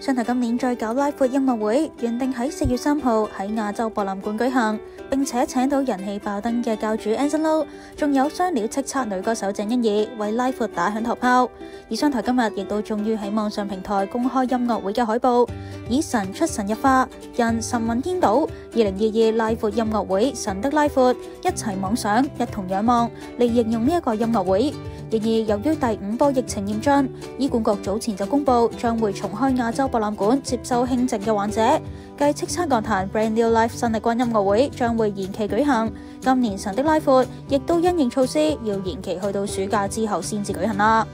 上台今年再搞拉闊音樂會，原定喺四月三號喺亞洲博覽館舉行，並且請到人氣爆燈嘅教主 Anson Lo，仲有双料叱咤女歌手鄭欣宜為拉闊打響頭炮。而上台今日亦都終於喺網上平台公開音樂會嘅海報，以神出神入化，人神韻顛倒，二零二二拉闊音樂會神的拉闊，一齊妄想，一同仰望嚟形容呢一個音樂會。然而，由於第五波疫情嚴峻，醫管局早前就公布將會重開亞洲博覽館接收輕症嘅患者。繼叱咤樂壇 Brand New Life 新力軍音樂會將會延期舉行，今年神的拉闊亦都因應措施要延期去到暑假之後先至舉行啦。